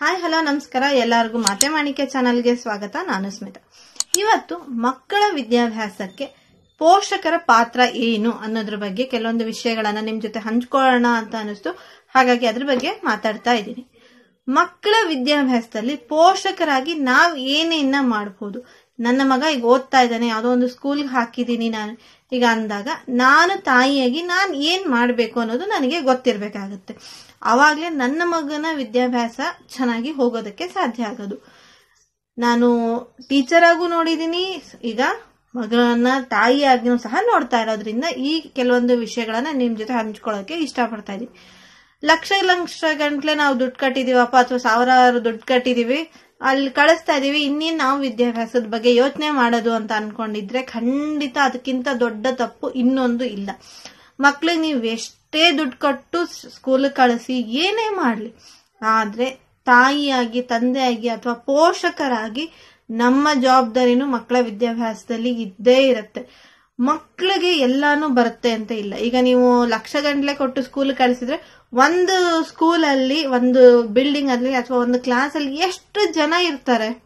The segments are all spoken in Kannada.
ಹಾಯ್, ಹಲೋ, ನಮಸ್ಕಾರ. ಎಲ್ಲರಿಗೂ ಮಾತೆ ಮಾಣಿಕ್ಯ ಚಾನಲ್ಗೆ ಸ್ವಾಗತ. ನಾನು ಸ್ಮಿತಾ. ಇವತ್ತು ಮಕ್ಕಳ ವಿದ್ಯಾಭ್ಯಾಸಕ್ಕೆ ಪೋಷಕರ ಪಾತ್ರ ಏನು ಅನ್ನೋದ್ರ ಬಗ್ಗೆ ಕೆಲವೊಂದು ವಿಷಯಗಳನ್ನ ನಿಮ್ ಜೊತೆ ಹಂಚ್ಕೊಳ್ಳೋಣ ಅಂತ ಅನಿಸ್ತು ಹಾಗಾಗಿ ಅದ್ರ ಬಗ್ಗೆ ಮಾತಾಡ್ತಾ ಇದ್ದೀನಿ. ಮಕ್ಕಳ ವಿದ್ಯಾಭ್ಯಾಸದಲ್ಲಿ ಪೋಷಕರಾಗಿ ನಾವ್ ಏನೇನ ಮಾಡಬಹುದು ನನ್ನ ಮಗ ಈಗ ಓದ್ತಾ ಇದ್ದಾನೆ. ಯಾವುದೋ ಒಂದು ಸ್ಕೂಲ್ಗೆ ಹಾಕಿದ್ದೀನಿ ನಾನು. ಈಗ ಅಂದಾಗ ನಾನು ತಾಯಿಯಾಗಿ ನಾನು ಏನ್ ಮಾಡಬೇಕು ಅನ್ನೋದು ನನಗೆ ಗೊತ್ತಿರ್ಬೇಕಾಗತ್ತೆ. ಅವಾಗ್ಲೇ ನನ್ನ ಮಗನ ವಿದ್ಯಾಭ್ಯಾಸ ಚೆನ್ನಾಗಿ ಹೋಗೋದಕ್ಕೆ ಸಾಧ್ಯ ಆಗೋದು. ನಾನು ಟೀಚರ್ ಆಗು ನೋಡಿದೀನಿ, ಈಗ ಮಗನ ತಾಯಿಯಾಗಿನೂ ಸಹ ನೋಡ್ತಾ ಇರೋದ್ರಿಂದ ಈ ಕೆಲವೊಂದು ವಿಷಯಗಳನ್ನ ನಿಮ್ ಜೊತೆ ಹಂಚ್ಕೊಳ್ಳೋಕೆ ಇಷ್ಟಪಡ್ತಾ ಇದೀನಿ. ಲಕ್ಷ ಲಕ್ಷ ಗಂಟ್ಲೆ ನಾವು ದುಡ್ಡು ಕಟ್ಟಿದೀವಪ್ಪ ಅಥವಾ ಸಾವಿರಾರು ದುಡ್ಡು ಕಟ್ಟಿದೀವಿ. ಅಲ್ಲಿ ಕಳಿಸ್ತಾ ಇದೀವಿ, ಇನ್ನೇನು ನಾವು ವಿದ್ಯಾಭ್ಯಾಸದ ಬಗ್ಗೆ ಯೋಚನೆ ಮಾಡೋದು ಅಂತ ಅನ್ಕೊಂಡಿದ್ರೆ ಖಂಡಿತ ಅದಕ್ಕಿಂತ ದೊಡ್ಡ ತಪ್ಪು ಇನ್ನೊಂದು ಇಲ್ಲ. ಮಕ್ಳಿಗೆ ನೀವು ಎಷ್ಟೇ ದುಡ್ಡು ಕೊಟ್ಟು ಸ್ಕೂಲ್ ಕಳಿಸಿ ಏನೇ ಮಾಡಲಿ. ಆದರೆ ತಾಯಿಯಾಗಿ, ತಂದೆಯಾಗಿ ಅಥವಾ ಪೋಷಕರಾಗಿ ನಮ್ಮ ಜವಾಬ್ದಾರಿನೂ ಮಕ್ಕಳ ವಿದ್ಯಾಭ್ಯಾಸದಲ್ಲಿ ಇದ್ದೇ ಇರುತ್ತೆ. ಮಕ್ಕಳಿಗೆ ಎಲ್ಲಾನು ಬರುತ್ತೆ ಅಂತ ಇಲ್ಲ. ಈಗ ನೀವು ಲಕ್ಷ ಗಂಟ್ಲೆ ಕೊಟ್ಟು ಸ್ಕೂಲ್ ಕಳಿಸಿದ್ರೆ ಒಂದು ಸ್ಕೂಲಲ್ಲಿ ಒಂದು ಬಿಲ್ಡಿಂಗ್ ಅಲ್ಲಿ ಅಥವಾ ಒಂದು ಕ್ಲಾಸ್ ಅಲ್ಲಿ ಎಷ್ಟು ಜನ ಇರ್ತಾರೆ?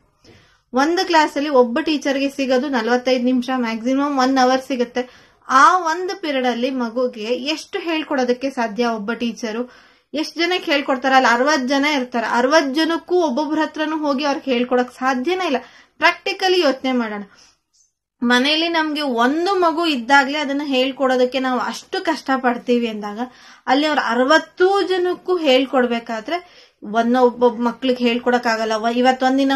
ಒಂದು ಕ್ಲಾಸ್ ಅಲ್ಲಿ ಒಬ್ಬ ಟೀಚರ್ಗೆ ಸಿಗೋದು ನಲವತ್ತೈದು ನಿಮಿಷ ಮ್ಯಾಕ್ಸಿಮಮ್ ಒನ್ ಅವರ್ ಸಿಗುತ್ತೆ. ಆ ಒಂದು ಪೀರಿಯಡ್ ಅಲ್ಲಿ ಮಗುಗೆ ಎಷ್ಟು ಹೇಳ್ಕೊಡೋದಕ್ಕೆ ಸಾಧ್ಯ ಒಬ್ಬ ಟೀಚರು? ಎಷ್ಟು ಜನಕ್ಕೆ ಹೇಳ್ಕೊಡ್ತಾರ? ಅಲ್ಲಿ ಅರವತ್ ಜನ ಇರ್ತಾರೆ. ಅರವತ್ ಜನಕ್ಕೂ ಒಬ್ಬೊಬ್ರ ಹತ್ರನು ಹೋಗಿ ಅವ್ರಿಗೆ ಹೇಳ್ಕೊಡಕ್ ಸಾಧ್ಯನೇ ಇಲ್ಲ. ಪ್ರಾಕ್ಟಿಕಲಿ ಯೋಚನೆ ಮಾಡೋಣ. ಮನೆಯಲ್ಲಿ ನಮ್ಗೆ ಒಂದು ಮಗು ಇದ್ದಾಗ್ಲೇ ಅದನ್ನ ಹೇಳ್ಕೊಡೋದಕ್ಕೆ ನಾವು ಅಷ್ಟು ಕಷ್ಟ ಪಡ್ತೀವಿ ಅಂದಾಗ, ಅಲ್ಲಿ ಅವ್ರ ಅರವತ್ತು ಜನಕ್ಕೂ ಹೇಳ್ಕೊಡ್ಬೇಕಾದ್ರೆ, ಒಂದ ಒಬ್ಬೊಬ್ ಮಕ್ಳಿಗೆ ಹೇಳ್ಕೊಡಕ್ ಆಗಲ್ಲ ಇವತ್ತೊಂದಿನ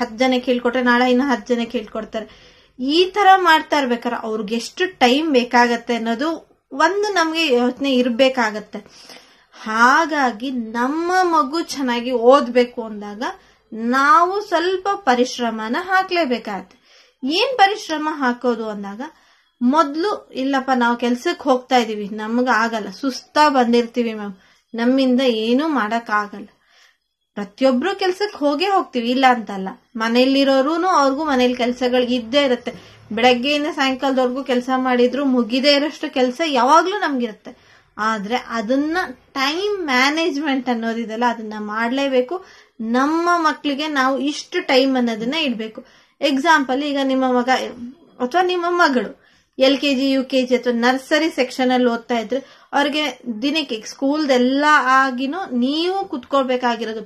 ಹತ್ತು ಜನಕ್ಕೆ ಹೇಳ್ಕೊಟ್ರೆ ನಾಳೆ ಇನ್ನ ಹತ್ತು ಜನಕ್ಕೆ ಹೇಳ್ಕೊಡ್ತಾರೆ. ಈ ತರ ಮಾಡ್ತಾ ಇರ್ಬೇಕಾರೆ ಅವ್ರಿಗೆ ಎಷ್ಟು ಟೈಮ್ ಬೇಕಾಗತ್ತೆ ಅನ್ನೋದು ಒಂದು ನಮಗೆ ಯೋಚನೆ ಇರಬೇಕಾಗತ್ತೆ. ಹಾಗಾಗಿ ನಮ್ಮ ಮಗು ಚೆನ್ನಾಗಿ ಓದ್ಬೇಕು ಅಂದಾಗ ನಾವು ಸ್ವಲ್ಪ ಪರಿಶ್ರಮನ ಹಾಕ್ಲೇಬೇಕಾಗತ್ತೆ. ಏನ್ ಪರಿಶ್ರಮ ಹಾಕೋದು ಅಂದಾಗ ಮೊದ್ಲು ಇಲ್ಲಪ್ಪ ನಾವು ಕೆಲ್ಸಕ್ಕೆ ಹೋಗ್ತಾ ಇದೀವಿ, ನಮ್ಗ ಆಗಲ್ಲ, ಸುಸ್ತಾ ಬಂದಿರ್ತೀವಿ ಮ್ಯಾಮ್. ನಮ್ಮಿಂದ ಏನೂ ಮಾಡಕ್ ಆಗಲ್ಲ. ಪ್ರತಿಯೊಬ್ರು ಕೆಲ್ಸಕ್ಕೆ ಹೋಗೇ ಹೋಗ್ತೀವಿ, ಇಲ್ಲ ಅಂತಲ್ಲ. ಮನೆಯಲ್ಲಿರೋರು ಅವ್ರಿಗೂ ಮನೇಲಿ ಕೆಲ್ಸಗಳು ಇದ್ದೇ ಇರುತ್ತೆ. ಬೆಳಗ್ಗೆಯಿಂದ ಸಾಯಂಕಾಲದವರೆಗೂ ಕೆಲಸ ಮಾಡಿದ್ರು ಮುಗಿದೇ ಇರೋಷ್ಟು ಕೆಲಸ ಯಾವಾಗ್ಲೂ ನಮ್ಗಿರುತ್ತೆ. ಆದ್ರೆ ಅದನ್ನ ಟೈಮ್ ಮ್ಯಾನೇಜ್ಮೆಂಟ್ ಅನ್ನೋದಿದೆಲ್ಲ ಅದನ್ನ ಮಾಡ್ಲೇಬೇಕು. ನಮ್ಮ ಮಕ್ಕಳಿಗೆ ನಾವು ಇಷ್ಟು ಟೈಮ್ ಅನ್ನೋದನ್ನ ಇಡ್ಬೇಕು. ಎಕ್ಸಾಂಪಲ್ ಈಗ ನಿಮ್ಮ ಮಗ, ಅಥವಾ ನಿಮ್ಮ ಮಗಳು L K G, U K G ಅಥವಾ ನರ್ಸರಿ ಸೆಕ್ಷನ್ ಅಲ್ಲಿ ಓದ್ತಾ ಇದ್ರೆ ಅವ್ರಿಗೆ ದಿನಕ್ಕೆ ಸ್ಕೂಲ್ದೆಲ್ಲ ಆಗಿನೂ ನೀವು ಕುತ್ಕೋಬೇಕಾಗಿರೋದು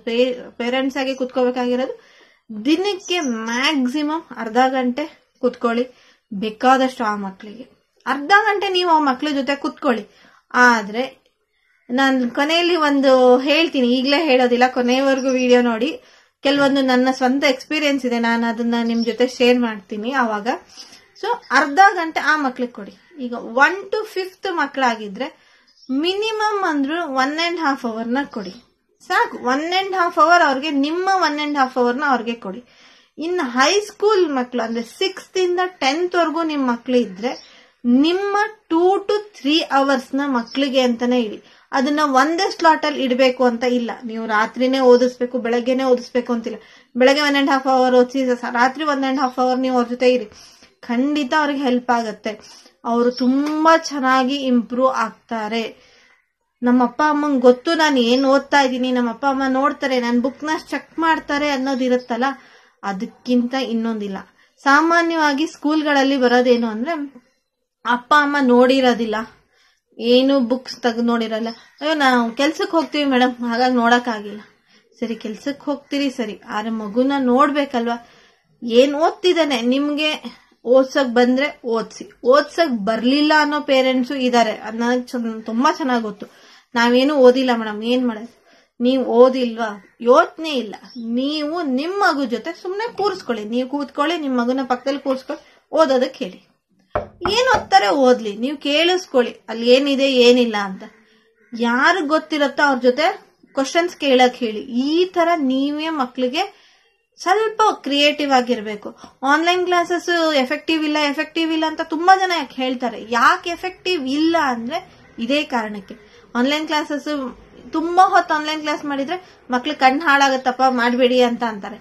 ಪೇರೆಂಟ್ಸ್ ಆಗಿ ಕುತ್ಕೋಬೇಕಾಗಿರೋದು ದಿನಕ್ಕೆ ಮ್ಯಾಕ್ಸಿಮಮ್ ಅರ್ಧ ಗಂಟೆ ಕುತ್ಕೊಳ್ಳಿ, ಬೇಕಾದಷ್ಟು ಆ ಮಕ್ಕಳಿಗೆ ಅರ್ಧ ಗಂಟೆ ನೀವು ಆ ಮಕ್ಳ ಜೊತೆ ಕುತ್ಕೊಳ್ಳಿ. ಆದ್ರೆ ನಾನು ಕೊನೆಯಲ್ಲಿ ಒಂದು ಹೇಳ್ತೀನಿ, ಈಗಲೇ ಹೇಳೋದಿಲ್ಲ ಕೊನೆಯವರೆಗೂ ವಿಡಿಯೋ ನೋಡಿ. ಕೆಲವೊಂದು ನನ್ನ ಸ್ವಂತ ಎಕ್ಸ್ಪೀರಿಯನ್ಸ್ ಇದೆ, ನಾನು ಅದನ್ನ ನಿಮ್ ಜೊತೆ ಶೇರ್ ಮಾಡ್ತೀನಿ. ಆವಾಗ ಸೊ ಅರ್ಧ ಗಂಟೆ ಆ ಮಕ್ಳಿಗೆ ಕೊಡಿ. ಈಗ ಒನ್ ಟು ಫಿಫ್ತ್ ಮಕ್ಕಳಾಗಿದ್ರೆ ಮಿನಿಮಮ್ ಅಂದ್ರೂ ಒನ್ ಅಂಡ್ ಹಾಫ್ ಅವರ್ನ ಕೊಡಿ. ಸಾಕು ಒನ್ ಅಂಡ್ ಹಾಫ್ ಅವರ್ ಅವ್ರಿಗೆ, ನಿಮ್ಮ ಒನ್ ಅಂಡ್ ಹಾಫ್ ಅವರ್ನ ಅವ್ರಿಗೆ ಕೊಡಿ. ಇನ್ನು ಹೈಸ್ಕೂಲ್ ಮಕ್ಕಳು ಅಂದ್ರೆ ಸಿಕ್ಸ್ತ್ ಇಂದ ಟೆಂತ್ ವರ್ಗೂ ನಿಮ್ ಮಕ್ಳು ಇದ್ರೆ ನಿಮ್ಮ ಟೂ ಟು ತ್ರೀ ಅವರ್ಸ್ನ ಮಕ್ಳಿಗೆ ಅಂತಾನೆ ಇಡಿ. ಅದನ್ನ ಒಂದೇ ಸ್ಲಾಟ್ ಅಲ್ಲಿ ಇಡಬೇಕು ಅಂತ ಇಲ್ಲ. ನೀವು ರಾತ್ರಿನೇ ಓದಿಸ್ಬೇಕು, ಬೆಳಗ್ಗೆನೆ ಓದಿಸ್ಬೇಕು ಅಂತಿಲ್ಲ. ಬೆಳಗ್ಗೆ ಒನ್ ಅಂಡ್ ಹಾಫ್ ಅವರ್ ಓದಿಸಿ ರಾತ್ರಿ ಒನ್ ಅಂಡ್ ಹಾಫ್ ಅವರ್ ನೀವು ಅವ್ರ ಜೊತೆ ಇರಿ. ಖಂಡಿತ ಅವ್ರಿಗೆ ಹೆಲ್ಪ್ ಆಗತ್ತೆ. ಅವರು ತುಂಬಾ ಚೆನ್ನಾಗಿ ಇಂಪ್ರೂವ್ ಆಗ್ತಾರೆ. ನಮ್ಮ ಅಪ್ಪ ಅಮ್ಮಂಗ್ ಗೊತ್ತು, ನಾನು ಏನ್ ಓದ್ತಾ ಇದ್ದೀನಿ ನಮ್ಮ ಅಪ್ಪ ಅಮ್ಮ ನೋಡ್ತಾರೆ ನನ್ನ ಬುಕ್ನ ಚೆಕ್ ಮಾಡ್ತಾರೆ ಅನ್ನೋದಿರುತ್ತಲ್ಲ ಅದಕ್ಕಿಂತ ಇನ್ನೊಂದಿಲ್ಲ. ಸಾಮಾನ್ಯವಾಗಿ ಸ್ಕೂಲ್ಗಳಲ್ಲಿ ಬರೋದೇನು ಅಂದ್ರೆ, ಅಪ್ಪ ಅಮ್ಮ ನೋಡಿರೋದಿಲ್ಲ. ಏನು ಬುಕ್ಸ್ ತೆಗೆದು ನೋಡಿರಲ್ಲ. ಅಯ್ಯೋ, ನಾವು ಕೆಲ್ಸಕ್ಕೆ ಹೋಗ್ತೀವಿ ಮೇಡಮ್ ಹಾಗಾಗಿ ನೋಡೋಕ್ಕಾಗಿಲ್ಲ ಸರಿ ಕೆಲ್ಸಕ್ಕೆ ಹೋಗ್ತೀರಿ, ಸರಿ. ಆದ್ರೆ ಮಗುನ ನೋಡ್ಬೇಕಲ್ವಾ? ಏನ್ ಓದ್ತಿದ್ದಾನೆ? ನಿಮ್ಗೆ ಓದ್ಸಕ್ ಬಂದ್ರೆ ಓದ್ಸಿ. ಓದ್ಸಕ್ ಬರ್ಲಿಲ್ಲ ಅನ್ನೋ ಪೇರೆಂಟ್ಸು ಇದಾರೆ. ನನಗೆ ತುಂಬಾ ಚೆನ್ನಾಗ್ ಗೊತ್ತು. ನಾವೇನು ಓದಿಲ್ಲ ಮೇಡಮ್. ಏನ್ ಮಾಡೋದು? ನೀವು ಓದಿಲ್ವಾ? ಯೋಚನೆ ಇಲ್ಲ. ನೀವು ನಿಮ್ಮ ಮಗು ಜೊತೆ ಸುಮ್ಮನೆ ಕೂರಿಸ್ಕೊಳ್ಳಿ. ನೀವು ಕೂತ್ಕೊಳ್ಳಿ ನಿಮ್ಮ ಮಗುನ ಪಕ್ಕದಲ್ಲಿ ಕೂರಿಸ್ಕೊಳ್ಳಿ ಓದೋದಕ್ಕೆ ಹೇಳಿ. ಏನ್ ಓದ್ತಾರೆ ಓದ್ಲಿ. ನೀವು ಕೇಳಿಸ್ಕೊಳ್ಳಿ. ಅಲ್ಲಿ ಏನಿದೆ, ಏನಿಲ್ಲ ಅಂತ. ಯಾರು ಗೊತ್ತಿರುತ್ತೋ ಅವ್ರ ಜೊತೆ ಕ್ವಶನ್ಸ್ ಕೇಳಕ್ ಹೇಳಿ. ಈ ತರ ನೀವೇ ಮಕ್ಳಿಗೆ ಸ್ವಲ್ಪ ಕ್ರಿಯೇಟಿವ್ ಆಗಿರ್ಬೇಕು. ಆನ್ಲೈನ್ ಕ್ಲಾಸಸ್ ಎಫೆಕ್ಟಿವ್ ಇಲ್ಲ ಎಫೆಕ್ಟಿವ್ ಇಲ್ಲ ಅಂತ ತುಂಬಾ ಜನ ಯಾಕೆ ಹೇಳ್ತಾರೆ? ಯಾಕೆ ಎಫೆಕ್ಟಿವ್ ಇಲ್ಲ ಅಂದ್ರೆ ಇದೇ ಕಾರಣಕ್ಕೆ. ಆನ್ಲೈನ್ ಕ್ಲಾಸಸ್ ತುಂಬಾ ಹೊತ್ತು ಆನ್ಲೈನ್ ಕ್ಲಾಸ್ ಮಾಡಿದ್ರೆ ಮಕ್ಳು ಕಣ್ಣು ಹಾಳಾಗತ್ತಪ್ಪ, ಮಾಡಬೇಡಿ ಅಂತ ಅಂತಾರೆ.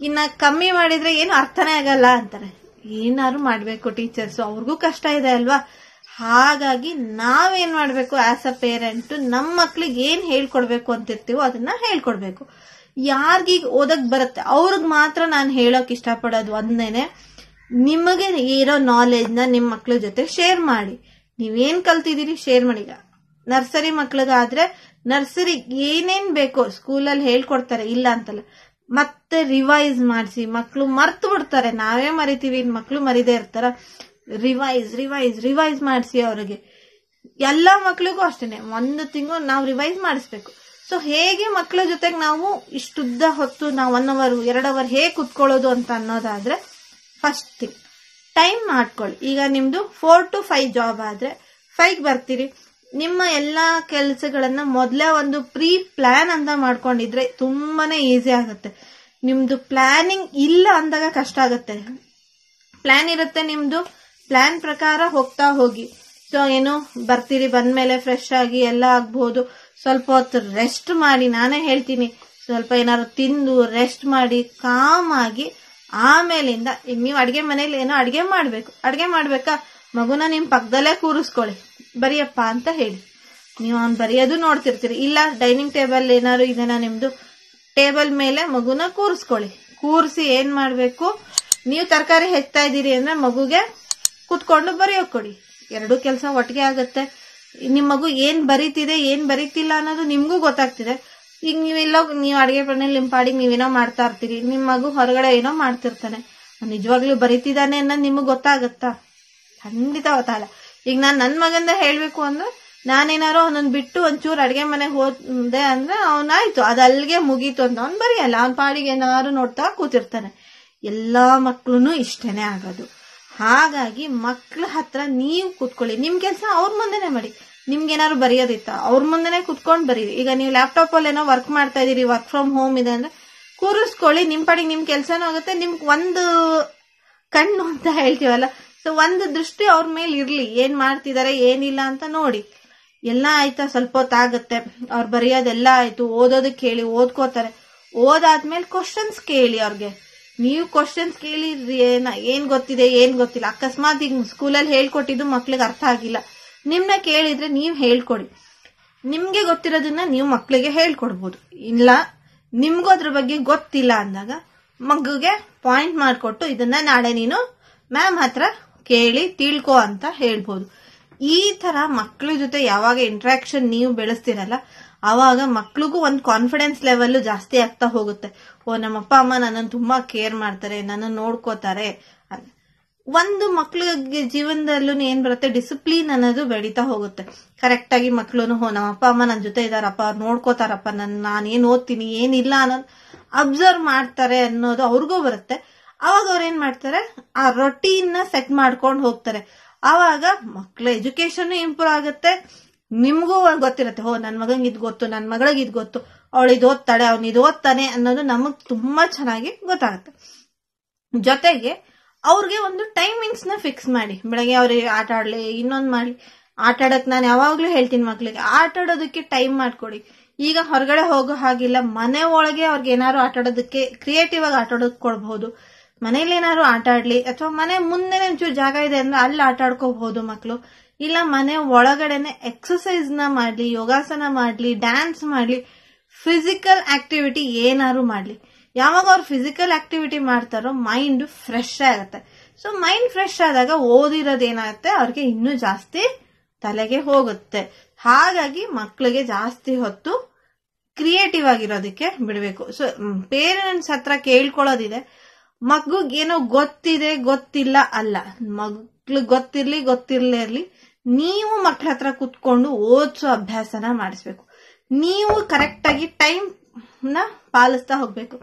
ಇನ್ನ ಕಮ್ಮಿ ಮಾಡಿದ್ರೆ ಏನು ಅರ್ಥನೇ ಆಗಲ್ಲ ಅಂತಾರೆ. ಏನಾದ್ರು ಮಾಡಬೇಕು ಟೀಚರ್ಸ್ ಅವ್ರಿಗೂ ಕಷ್ಟ ಇದೆ ಅಲ್ವಾ? ಹಾಗಾಗಿ ನಾವೇನ್ ಮಾಡಬೇಕು ಆಸ್ ಅ ಪೇರೆಂಟ್ ನಮ್ಮ ಮಕ್ಳಿಗೆ ಏನ್ ಹೇಳ್ಕೊಡ್ಬೇಕು ಅಂತಿರ್ತೀವೋ ಅದನ್ನ ಹೇಳ್ಕೊಡ್ಬೇಕು. ಯಾರಿಗೀಗ ಓದಕ್ ಬರುತ್ತೆ, ಅವ್ರಿಗೆ ಮಾತ್ರ ನಾನು ಹೇಳೋಕೆ ಇಷ್ಟಪಡೋದು ಒಂದೇನೆ, ನಿಮಗೆ ಇರೋ ನಾಲೆಜ್ನ ನಿಮ್ಮ ಮಕ್ಳ ಜೊತೆ ಶೇರ್ ಮಾಡಿ. ನೀವೇನ್ ಕಲ್ತಿದ್ದೀರಿ ಶೇರ್ ಮಾಡಿ. ನರ್ಸರಿ ಮಕ್ಳಿಗಾದ್ರೆ ನರ್ಸರಿ ಏನೇನ್ ಬೇಕೋ ಸ್ಕೂಲಲ್ಲಿ ಹೇಳ್ಕೊಡ್ತಾರೆ, ಇಲ್ಲ ಅಂತಲ್ಲ, ಮತ್ತೆ ರಿವೈಸ್ ಮಾಡಿಸಿ, ಮಕ್ಳು ಮರ್ತು ಬಿಡ್ತಾರೆ. ನಾವೇ ಮರಿತೀವಿ ಮಕ್ಳು ಮರಿದೇ ಇರ್ತಾರ. ರಿವೈಸ್ ರಿವೈಸ್ ರಿವೈಸ್ ಮಾಡಿಸಿ ಅವ್ರಿಗೆ. ಎಲ್ಲಾ ಮಕ್ಳಿಗೂ ಅಷ್ಟೇನೆ, ಒಂದು ತಿಂಗಳು ನಾವು ರಿವೈಸ್ ಮಾಡಿಸ್ಬೇಕು. ಸೊ ಹೇಗೆ ಮಕ್ಕಳ ಜೊತೆಗೆ ನಾವು ಇಷ್ಟುದ್ದ ಹೊತ್ತು ನಾವು ಒನ್ ಅವರ್ ಎರಡು ಅವರ್ ಹೇಗೆ ಕುತ್ಕೊಳ್ಳೋದು ಅಂತ ಅನ್ನೋದಾದ್ರೆ ಫಸ್ಟ್ ಥಿಂಗ್ ಟೈಮ್ ಮಾಡ್ಕೊಳ್ಳಿ. ಈಗ ನಿಮ್ದು ಫೋರ್ ಟು ಫೈವ್ ಜಾಬ್ ಆದ್ರೆ ಫೈವ್ ಬರ್ತೀರಿ. ನಿಮ್ಮ ಎಲ್ಲಾ ಕೆಲಸಗಳನ್ನ ಮೊದಲೇ ಒಂದು ಪ್ರೀ ಪ್ಲಾನ್ ಅಂತ ಮಾಡ್ಕೊಂಡಿದ್ರೆ ತುಂಬಾನೇ ಈಸಿ ಆಗುತ್ತೆ. ನಿಮ್ದು ಪ್ಲಾನಿಂಗ್ ಇಲ್ಲ ಅಂದಾಗ ಕಷ್ಟ ಆಗುತ್ತೆ. ಪ್ಲಾನ್ ಇರುತ್ತೆ ನಿಮ್ದು. ಪ್ಲಾನ್ ಪ್ರಕಾರ ಹೋಗ್ತಾ ಹೋಗಿ. ಸೊ ಏನು, ಬರ್ತೀರಿ ಬಂದ್ಮೇಲೆ ಫ್ರೆಶ್ ಆಗಿ ಎಲ್ಲ ಆಗ್ಬಹುದು ಸ್ವಲ್ಪ ಹೊತ್ತು ರೆಸ್ಟ್ ಮಾಡಿ ನಾನೇ ಹೇಳ್ತೀನಿ. ಸ್ವಲ್ಪ ಏನಾದ್ರು ತಿಂದು ರೆಸ್ಟ್ ಮಾಡಿ ಕಾಮ್ ಆಗಿ ಆಮೇಲಿಂದ ನೀವು ಅಡುಗೆ ಮನೇಲಿ ಏನೋ ಅಡಿಗೆ ಮಾಡ್ಬೇಕು. ಅಡಿಗೆ ಮಾಡ್ಬೇಕಾ? ಮಗುನ ನಿಮ್ ಪಕ್ಕದಲ್ಲೇ ಕೂರಿಸ್ಕೊಳ್ಳಿ. ಬರಿಯಪ್ಪ ಅಂತ ಹೇಳಿ. ನೀವು ಅವ್ನು ಬರೆಯೋದು ನೋಡ್ತಿರ್ತೀರಿ. ಇಲ್ಲ ಡೈನಿಂಗ್ ಟೇಬಲ್ ಏನಾದ್ರು ಇದನ್ನ ನಿಮ್ದು? ಟೇಬಲ್ ಮೇಲೆ ಮಗುನ ಕೂರಿಸ್ಕೊಳ್ಳಿ. ಕೂರಿಸಿ ಏನ್ ಮಾಡಬೇಕು? ನೀವು ತರಕಾರಿ ಹೆಚ್ಚ್ತಾ ಇದ್ದೀರಿ ಅಂದ್ರೆ ಮಗುಗೆ ಕುತ್ಕೊಂಡು ಬರೆಯೋಕ್ ಕೊಡಿ. ಎರಡೂ ಕೆಲಸ ಒಟ್ಟಿಗೆ ಆಗತ್ತೆ. ನಿಮ್ ಮಗು ಏನ್ ಬರೀತಿದೆ, ಏನ್ ಬರೀತಿಲ್ಲ ಅನ್ನೋದು ನಿಮ್ಗೂ ಗೊತ್ತಾಗ್ತಿದೆ. ಈಗ ನೀವೆಲ್ಲೋ ನೀವು ಅಡಿಗೆ ಮನೇಲಿ ನಿಮ್ ಪಾಡಿಗೆ ನೀವೇನೋ ಮಾಡ್ತಾ ಇರ್ತೀರಿ, ನಿಮ್ ಮಗು ಹೊರಗಡೆ ಏನೋ ಮಾಡ್ತಿರ್ತಾನೆ. ನಿಜವಾಗ್ಲೂ ಬರೀತಿದ್ದಾನೆ ಅನ್ನೋದು ನಿಮಗ್ ಗೊತ್ತಾಗತ್ತಾ? ಖಂಡಿತ ಗೊತ್ತಾಗಲ್ಲ. ಈಗ ನಾನ್ ನನ್ ಮಗಂದ ಹೇಳ್ಬೇಕು ಅಂದ್ರೆ, ನಾನೇನಾರು ಅವನನ್ನ ಬಿಟ್ಟು ಒಂಚೂರು ಅಡಿಗೆ ಮನೆಗೆ ಹೋದೆ ಅಂದ್ರೆ ಅವನಾಯ್ತು ಅದು ಅಲ್ಲಿಗೆ ಮುಗೀತು ಅಂತ. ಅವ್ನ್ ಬರೆಯಲ್ಲ, ಅವ್ನ ಪಾಡಿಗೆ ಏನಾದ್ರು ನೋಡ್ತಾ ಕೂತಿರ್ತಾನೆ. ಎಲ್ಲಾ ಮಕ್ಳು ಇಷ್ಟೇನೆ ಆಗೋದು. ಹಾಗಾಗಿ ಮಕ್ಳ ಹತ್ರ ನೀವು ಕೂತ್ಕೊಳ್ಳಿ. ನಿಮ್ ಕೆಲಸ ಅವ್ರ ಮುಂದೆನೆ ಮಾಡಿ. ನಿಮ್ಗೆ ಏನಾದ್ರು ಬರೆಯೋದಿತ್ತ? ಅವ್ರ ಮುಂದೆನೆ ಕೂತ್ಕೊಂಡು ಬರೀರಿ. ಈಗ ನೀವು ಲ್ಯಾಪ್ಟಾಪ್ ಅಲ್ಲಿ ಏನೋ ವರ್ಕ್ ಮಾಡ್ತಾ ಇದೀರಿ ವರ್ಕ್ ಫ್ರಮ್ ಹೋಮ್ ಇದೆ ಅಂದ್ರೆ ಕೂರಿಸ್ಕೊಳ್ಳಿ. ನಿಮ್ ಪಾಡಿಗೆ ನಿಮ್ ಕೆಲ್ಸನೂ ಆಗುತ್ತೆ. ನಿಮ್ಗೆ ಒಂದು ಕಣ್ಣು ಅಂತ ಹೇಳ್ತೀವಲ್ಲ? ಸೊ ಒಂದು ದೃಷ್ಟಿ ಅವ್ರ ಮೇಲೆ ಇರ್ಲಿ. ಏನ್ ಮಾಡ್ತಿದಾರೆ, ಏನಿಲ್ಲ ಅಂತ ನೋಡಿ. ಎಲ್ಲ ಆಯ್ತಾ? ಸ್ವಲ್ಪ ಹೊತ್ತಾಗತ್ತೆ. ಅವ್ರು ಬರೆಯೋದೆಲ್ಲ ಆಯ್ತು. ಓದೋದಕ್ಕೆ ಕೇಳಿ, ಓದ್ಕೋತಾರೆ. ಓದಾದ್ಮೇಲೆ ಕ್ವಶನ್ಸ್ ಕೇಳಿ ಅವ್ರಿಗೆ. ನೀವು ಕ್ವಶನ್ಸ್ ಕೇಳಿ, ಏನ, ಏನ್ ಗೊತ್ತಿದೆ, ಏನ್ ಗೊತ್ತಿಲ್ಲ. ಅಕಸ್ಮಾತ್ ಈಗ ಸ್ಕೂಲಲ್ಲಿ ಹೇಳ್ಕೊಟ್ಟಿದ್ದು ಮಕ್ಳಿಗೆ ಅರ್ಥ ಆಗಿಲ್ಲ. ನಿಮ್ನ ಕೇಳಿದ್ರೆ ನೀವ್ ಹೇಳ್ಕೊಡಿ. ನಿಮ್ಗೆ ಗೊತ್ತಿರೋದನ್ನ ನೀವು ಮಕ್ಳಿಗೆ ಹೇಳ್ಕೊಡ್ಬೋದು. ಇಲ್ಲ, ನಿಮ್ಗೂ ಅದ್ರ ಬಗ್ಗೆ ಗೊತ್ತಿಲ್ಲ ಅಂದಾಗ ಮಗುಗೆ ಪಾಯಿಂಟ್ ಮಾಡಿಕೊಟ್ಟು ಇದನ್ನ ನಾಳೆ ನೀನು ಮ್ಯಾಮ್ ಹತ್ರ ಕೇಳಿ, ತಿಳ್ಕೊ ಅಂತ ಹೇಳ್ಬೋದು. ಈ ತರ ಮಕ್ಳ ಜೊತೆ ಯಾವಾಗ ಇಂಟ್ರಾಕ್ಷನ್ ನೀವು ಬೆಳೆಸ್ತಿರಲ್ಲ ಅವಾಗ ಮಕ್ಳಿಗೂ ಒಂದು ಕಾನ್ಫಿಡೆನ್ಸ್ ಲೆವೆಲ್ ಜಾಸ್ತಿ ಆಗ್ತಾ ಹೋಗುತ್ತೆ. ಓ, ನಮ್ಮಪ್ಪ, ಅಮ್ಮ ನನ್ನನ್ನು ತುಂಬಾ ಕೇರ್ ಮಾಡ್ತಾರೆ ನನ್ನನ್ನು ನೋಡ್ಕೋತಾರೆ ಒಂದು ಮಕ್ಳಿಗೆ ಜೀವನದಲ್ಲೂ ಏನ್ ಬರುತ್ತೆ ಡಿಸಿಪ್ಲಿನ್ ಅನ್ನೋದು ಬೆಳೀತಾ ಹೋಗುತ್ತೆ. ಕರೆಕ್ಟ್ ಆಗಿ ಮಕ್ಳು ಹೋ ನಮ್ಮ ಅಪ್ಪ ಅಮ್ಮ ನನ್ನ ಜೊತೆ ಇದಾರಪ್ಪ, ಅವ್ರು ನೋಡ್ಕೋತಾರಪ್ಪ, ನನ್, ನಾನು ಏನ್ ಓದ್ತೀನಿ, ಏನಿಲ್ಲ ಅನ್ನೋದು ಅಬ್ಸರ್ವ್ ಮಾಡ್ತಾರೆ ಅನ್ನೋದು ಅವ್ರಿಗೂ ಬರುತ್ತೆ. ಅವಾಗ ಅವ್ರ ಏನ್ ಮಾಡ್ತಾರೆ, ಆ ರೊಟೀನ್ ಸೆಟ್ ಮಾಡ್ಕೊಂಡು ಹೋಗ್ತಾರೆ. ಆವಾಗ ಮಕ್ಳ ಎಜುಕೇಶನ್ ಇಂಪ್ರೂವ್ ಆಗುತ್ತೆ. ನಿಮ್ಗೂ ಗೊತ್ತಿರುತ್ತೆ, ಹೋ, ನನ್ ಮಗಂಗ್ ಇದ್ ಗೊತ್ತು, ನನ್ ಮಗಳಿಗೆ ಇದ್ ಗೊತ್ತು, ಅವಳು ಇದು ಓದ್ತಾಳೆ, ಅವ್ನ್ ಇದು ಓದ್ತಾನೆ ಅನ್ನೋದು ನಮಗ್ ತುಂಬಾ ಚೆನ್ನಾಗಿ ಗೊತ್ತಾಗುತ್ತೆ. ಜೊತೆಗೆ ಅವ್ರಿಗೆ ಒಂದು ಟೈಮಿಂಗ್ಸ್ನ ಫಿಕ್ಸ್ ಮಾಡಿ, ಬೆಳಗ್ಗೆ ಅವ್ರಿಗೆ ಆಟ ಆಡ್ಲಿ, ಇನ್ನೊಂದ್ ಮಾಡ್ಲಿ, ಆಟ ಆಡಕ್ ನಾನು ಯಾವಾಗ್ಲೂ ಹೇಳ್ತೀನಿ ಮಕ್ಳಿಗೆ, ಆಟ ಆಡೋದಕ್ಕೆ ಟೈಮ್ ಮಾಡ್ಕೊಡಿ. ಈಗ ಹೊರಗಡೆ ಹೋಗೋ ಹಾಗಿಲ್ಲ, ಮನೆ ಒಳಗೆ ಅವ್ರಿಗೆ ಏನಾದ್ರು ಆಟ ಆಡೋದಕ್ಕೆ ಕ್ರಿಯೇಟಿವ್ ಆಗಿ ಆಟ ಆಡೋದಕ್ಕೆ ಕೊಡ್ಬಹುದು ಮನೇಲಿ ಏನಾದ್ರು ಆಟ ಆಡ್ಲಿ, ಅಥವಾ ಮನೆ ಮುಂದೆ ಒಂಚೂರು ಜಾಗ ಇದೆ ಅಂದ್ರೆ ಅಲ್ಲಿ ಆಟ ಆಡ್ಕೋಬಹುದು ಮಕ್ಕಳು ಇಲ್ಲ ಮನೆ ಒಳಗಡೆನೆ ಎಕ್ಸಸೈಸ್ನ ಮಾಡ್ಲಿ, ಯೋಗಾಸನ ಮಾಡ್ಲಿ ಡ್ಯಾನ್ಸ್ ಮಾಡ್ಲಿ ಫಿಸಿಕಲ್ ಆಕ್ಟಿವಿಟಿ ಏನಾದ್ರು ಮಾಡ್ಲಿ. ಯಾವಾಗ ಅವ್ರು ಫಿಸಿಕಲ್ ಆಕ್ಟಿವಿಟಿ ಮಾಡ್ತಾರೋ ಮೈಂಡ್ ಫ್ರೆಶ್ ಆಗುತ್ತೆ ಸೊ ಮೈಂಡ್ ಫ್ರೆಶ್ ಆದಾಗ ಓದಿರೋದು ಏನಾಗುತ್ತೆ? ಅವ್ರಿಗೆ ಇನ್ನೂ ಜಾಸ್ತಿ ತಲೆಗೆ ಹೋಗುತ್ತೆ. ಹಾಗಾಗಿ ಮಕ್ಕಳಿಗೆ ಜಾಸ್ತಿ ಹೊತ್ತು ಕ್ರಿಯೇಟಿವ್ ಆಗಿರೋದಕ್ಕೆ ಬಿಡಬೇಕು. ಸೊ ಪೇರೆಂಟ್ಸ್ ಹತ್ರ ಕೇಳ್ಕೊಳ್ಳೋದಿದೆ. ಮಗುಗೇನೋ ಗೊತ್ತಿದೆ, ಗೊತ್ತಿಲ್ಲ ಅಲ್ಲ. ಮಕ್ಳು ಗೊತ್ತಿರ್ಲಿ, ಗೊತ್ತಿರ್ಲೇ ಇರ್ಲಿ. ನೀವು ಮಕ್ಳ ಹತ್ರ ಕುತ್ಕೊಂಡು ಓದಿಸೋ ಅಭ್ಯಾಸನ ಮಾಡಿಸ್ಬೇಕು. ನೀವು ಕರೆಕ್ಟ್ ಆಗಿ ಟೈಮ್ನ ಪಾಲಿಸ್ತಾ ಹೋಗ್ಬೇಕು.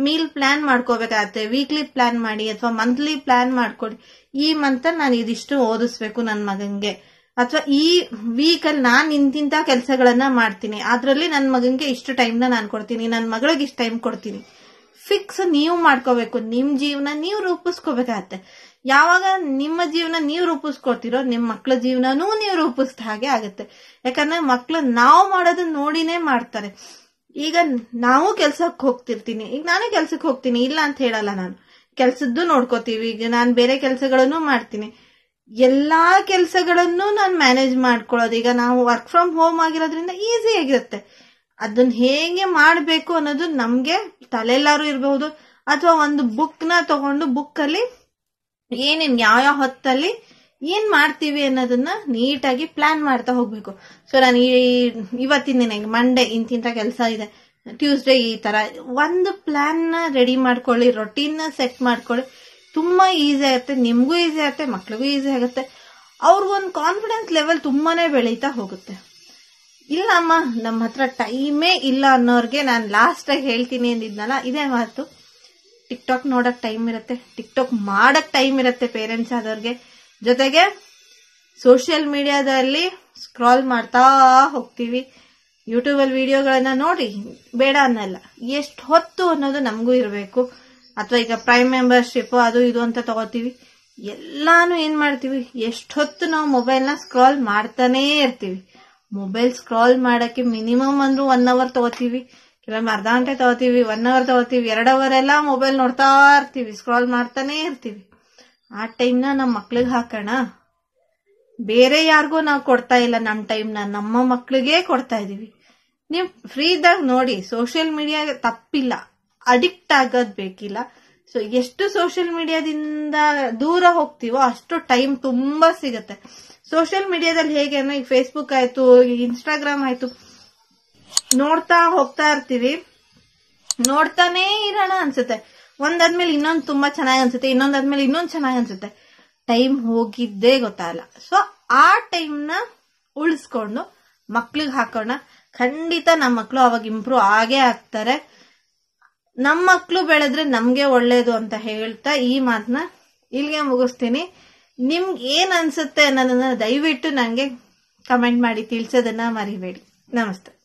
ಮೀಲ್ ಪ್ಲಾನ್ ಮಾಡ್ಕೋಬೇಕಾಗತ್ತೆ, ವೀಕ್ಲಿ ಪ್ಲಾನ್ ಮಾಡಿ ಅಥವಾ ಮಂತ್ಲಿ ಪ್ಲಾನ್ ಮಾಡ್ಕೊಡಿ. ಈ ಮಂತ್ ನಾನು ಇದಿಷ್ಟು ಓದಿಸ್ಬೇಕು ನನ್ನ ಮಗನ್ಗೆ. ಅಥವಾ ಈ ವೀಕಲ್ಲಿ ನಾನು ಇಂತಿಂತ ಕೆಲಸಗಳನ್ನ ಮಾಡ್ತೀನಿ. ಅದರಲ್ಲಿ ನನ್ನ ಮಗನ್ಗೆ ಇಷ್ಟು ಟೈಮ್ನ ನಾನು ಕೊಡ್ತೀನಿ. ನನ್ನ ಮಗಳಿಗೆ ಇಷ್ಟು ಟೈಮ್ ಕೊಡ್ತೀನಿ. ಫಿಕ್ಸ್ ನೀವು ಮಾಡ್ಕೋಬೇಕು. ನಿಮ್ ಜೀವನ ನೀವು ರೂಪಿಸ್ಕೋಬೇಕಾಗತ್ತೆ. ಯಾವಾಗ ನಿಮ್ಮ ಜೀವನ ನೀವು ರೂಪಿಸ್ಕೊಳ್ತಿರೋ ನಿಮ್ಮ ಮಕ್ಳ ಜೀವನನೂ ನೀವು ರೂಪಿಸ್ದ ಹಾಗೆ ಆಗುತ್ತೆ. ಯಾಕಂದ್ರೆ ಮಕ್ಳು ನಾವು ಮಾಡೋದನ್ನ ನೋಡಿನೇ ಮಾಡ್ತಾರೆ. ಈಗ ನಾವು ಕೆಲ್ಸಕ್ಕೆ ಹೋಗ್ತಿರ್ತೀನಿ. ಈಗ ನಾನು ಕೆಲ್ಸಕ್ಕೆ ಹೋಗ್ತೀನಿ. ಇಲ್ಲ ಅಂತ ಹೇಳಲ್ಲ ನಾನು. ಕೆಲ್ಸದ್ದು ನೋಡ್ಕೋತೀವಿ. ಈಗ ನಾನು ಬೇರೆ ಕೆಲಸಗಳನ್ನು ಮಾಡ್ತೀನಿ. ಎಲ್ಲಾ ಕೆಲಸಗಳನ್ನು ನಾನು ಮ್ಯಾನೇಜ್ ಮಾಡ್ಕೊಳ್ಳೋದು. ಈಗ ನಾವು ವರ್ಕ್ ಫ್ರಮ್ ಹೋಮ್ ಆಗಿರೋದ್ರಿಂದ ಈಸಿ ಆಗಿರುತ್ತೆ. ಅದನ್ನ ಹೇಗೆ ಮಾಡಬೇಕು ಅನ್ನೋದು ನಮ್ಗೆ ತಲೆಲ್ಲಾರು ಇರಬಹುದು. ಅಥವಾ ಒಂದು ಬುಕ್ನ ತಗೊಂಡು ಬುಕ್ ಅಲ್ಲಿ ಏನೇನ್ ಯಾವ ಯಾವ ಹೊತ್ತಲ್ಲಿ ಏನ್ ಮಾಡ್ತೀವಿ ಅನ್ನೋದನ್ನ ನೀಟಾಗಿ ಪ್ಲಾನ್ ಮಾಡ್ತಾ ಹೋಗ್ಬೇಕು. ಸೊ ನಾನು ಈ, ಇವತ್ತಿನ ದಿನ ಮಂಡೇ ಇಂತಿಂತ ಕೆಲಸ ಇದೆ. ಟ್ಯೂಸ್ಡೇ ಈ ತರ ಒಂದು ಪ್ಲಾನ್ನ ರೆಡಿ ಮಾಡ್ಕೊಳ್ಳಿ ರೊಟೀನ್ನ ಸೆಟ್ ಮಾಡ್ಕೊಳ್ಳಿ. ತುಂಬಾ ಈಸಿ ಆಗುತ್ತೆ, ನಿಮ್ಗೂ ಈಸಿ ಆಗುತ್ತೆ, ಮಕ್ಳಿಗೂ ಈಸಿ ಆಗುತ್ತೆ. ಅವ್ರಿಗೊಂದು ಕಾನ್ಫಿಡೆನ್ಸ್ ಲೆವೆಲ್ ತುಂಬಾನೇ ಬೆಳೀತಾ ಹೋಗುತ್ತೆ. ಇಲ್ಲ ಅಮ್ಮ ನಮ್ಮ ಹತ್ರ ಟೈಮೇ ಇಲ್ಲ ಅನ್ನೋರ್ಗೆ ನಾನು ಲಾಸ್ಟ್ ಆಗಿ ಹೇಳ್ತೀನಿ ಅಂದಿದ್ನಲ್ಲ, ಇದೇ ಮಾತು. ಟಿಕ್ ಟಾಕ್ ನೋಡಕ್ ಟೈಮ್ ಇರುತ್ತೆ ಟಿಕ್ ಟಾಕ್ ಮಾಡಕ್ ಟೈಮ್ ಇರುತ್ತೆ ಪೇರೆಂಟ್ಸ್ ಆದವ್ರಿಗೆ. ಜೊತೆಗೆ ಸೋಷಿಯಲ್ ಮೀಡಿಯಾದಲ್ಲಿ ಸ್ಕ್ರಾಲ್ ಮಾಡ್ತಾ ಹೋಗ್ತೀವಿ. ಯೂಟ್ಯೂಬಲ್ಲಿ ವಿಡಿಯೋಗಳನ್ನ ನೋಡಿ, ಬೇಡ ಅನ್ನಲ್ಲ, ಎಷ್ಟು ಹೊತ್ತು ಅನ್ನೋದು ನಮಗೂ ಇರಬೇಕು. ಅಥವಾ ಈಗ ಪ್ರೈಮ್ ಮೆಂಬರ್ಶಿಪ್ ಅದು ಇದು ಅಂತ ತಗೋತೀವಿ. ಎಲ್ಲಾನು ಏನ್ ಮಾಡ್ತೀವಿ ಎಷ್ಟೊತ್ತು ನಾವು ಮೊಬೈಲ್ನ ಸ್ಕ್ರಾಲ್ ಮಾಡ್ತಾನೇ ಇರ್ತೀವಿ. ಮೊಬೈಲ್ ಸ್ಕ್ರಾಲ್ ಮಾಡಕ್ಕೆ ಮಿನಿಮಮ್ ಅಂದ್ರೂ ಒನ್ ಅವರ್ ತಗೋತೀವಿ, ಕೆಲವೊಮ್ಮೆ ಅರ್ಧ ಗಂಟೆ ತಗೋತೀವಿ ಒನ್ ಅವರ್ ತಗೋತೀವಿ, ಎರಡ್ ಅವರ್ ಎಲ್ಲ ಮೊಬೈಲ್ ನೋಡ್ತಾ ಇರ್ತೀವಿ ಸ್ಕ್ರಾಲ್ ಮಾಡ್ತಾನೆ ಇರ್ತೀವಿ. ಆ ಟೈಮ್ನ ನಮ್ಮ ಮಕ್ಳಿಗೆ ಹಾಕೋಣ. ಬೇರೆ ಯಾರಿಗೂ ನಾವು ಕೊಡ್ತಾ ಇಲ್ಲ ನಮ್ಮ ಟೈಮ್ನ ನಮ್ಮ ಮಕ್ಳಿಗೆ ಕೊಡ್ತಾ ಇದೀವಿ. ನೀವು ಫ್ರೀ ಇದ್ದಾಗ ನೋಡಿ ಸೋಷಿಯಲ್ ಮೀಡಿಯಾ ತಪ್ಪಿಲ್ಲ ಅಡಿಕ್ಟ್ ಆಗೋದ್ ಬೇಕಿಲ್ಲ. ಸೊ ಎಷ್ಟು ಸೋಷಿಯಲ್ ಮೀಡಿಯಾದಿಂದ ದೂರ ಹೋಗ್ತೀವೋ ಅಷ್ಟು ಟೈಮ್ ತುಂಬಾ ಸಿಗತ್ತೆ. ಸೋಷಿಯಲ್ ಮೀಡಿಯಾದಲ್ಲಿ ಹೇಗೆ ಅಂದ್ರೆ ಈಗ ಫೇಸ್ಬುಕ್ ಆಯ್ತು ಇನ್ಸ್ಟಾಗ್ರಾಮ್ ಆಯ್ತು, ನೋಡ್ತಾ ಹೋಗ್ತಾ ಇರ್ತೀವಿ. ನೋಡ್ತಾನೇ ಇರೋಣ ಅನ್ಸುತ್ತೆ. ಒಂದಾದ್ಮೇಲೆ ಇನ್ನೊಂದು ತುಂಬಾ ಚೆನ್ನಾಗಿ ಅನ್ಸುತ್ತೆ, ಇನ್ನೊಂದಾದ್ಮೇಲೆ ಇನ್ನೊಂದು ಚೆನ್ನಾಗಿ ಅನ್ಸುತ್ತೆ. ಟೈಮ್ ಹೋಗಿದ್ದೇ ಗೊತ್ತಾಗಲ್ಲ. ಸೊ ಆ ಟೈಮ್ನ ಉಳಿಸ್ಕೊಂಡು, ಮಕ್ಳಿಗೆ ಹಾಕೋಣ. ಖಂಡಿತ ನಮ್ಮ ಮಕ್ಕಳು ಅವಾಗ ಇಂಪ್ರೂವ್ ಆಗೇ ಆಗ್ತಾರೆ. ನಮ್ಮ ಮಕ್ಕಳು ಬೆಳೆದ್ರೆ ನಮ್ಗೆ ಒಳ್ಳೇದು ಅಂತ ಹೇಳ್ತಾ ಈ ಮಾತನ್ನ ಇಲ್ಲಿಗೆ ಮುಗಿಸ್ತೀನಿ. ನಿಮ್ಗೆ ಏನ್ ಅನ್ಸುತ್ತೆ ಅನ್ನೋದನ್ನ ದಯವಿಟ್ಟು ನಂಗೆ ಕಮೆಂಟ್ ಮಾಡಿ ತಿಳಿಸೋದನ್ನ ಮರಿಬೇಡಿ. ನಮಸ್ತೆ.